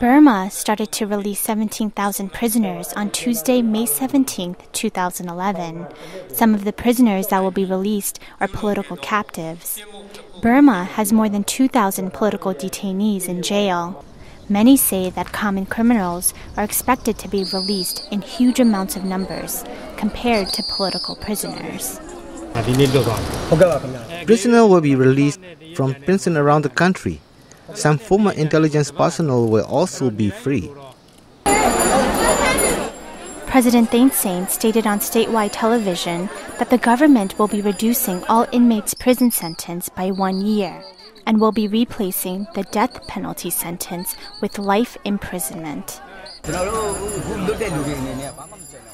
Burma started to release 17,000 prisoners on Tuesday, May 17, 2011. Some of the prisoners that will be released are political captives. Burma has more than 2,000 political detainees in jail. Many say that common criminals are expected to be released in huge amounts of numbers compared to political prisoners. Prisoners will be released from prison around the country. Some former intelligence personnel will also be free. President Thein Sein stated on statewide television that the government will be reducing all inmates' prison sentence by one year and will be replacing the death penalty sentence with life imprisonment.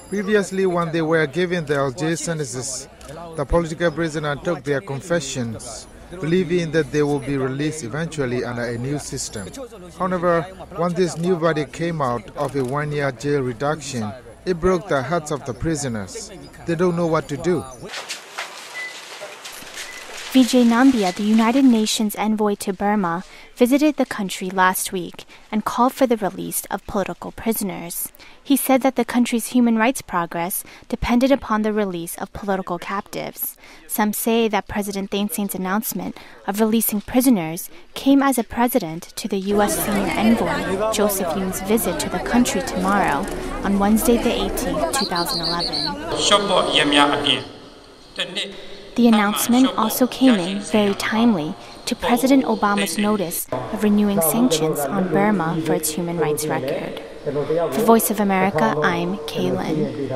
Previously, when they were given their jail sentences, the political prisoner took their confessions believing that they will be released eventually under a new system. However, when this new body came out of a one year jail reduction, it broke the hearts of the prisoners. They don't know what to do. Vijay Nambiar, the United Nations envoy to Burma, visited the country last week and called for the release of political prisoners. He said that the country's human rights progress depended upon the release of political captives. Some say that President Thein Sein's announcement of releasing prisoners came as a precedent to the U.S. senior envoy Joseph Yun's visit to the country tomorrow, on Wednesday, the 18th, 2011. The announcement also came in very timely to President Obama's notice of renewing sanctions on Burma for its human rights record. For Voice of America, I'm Kaye Lin.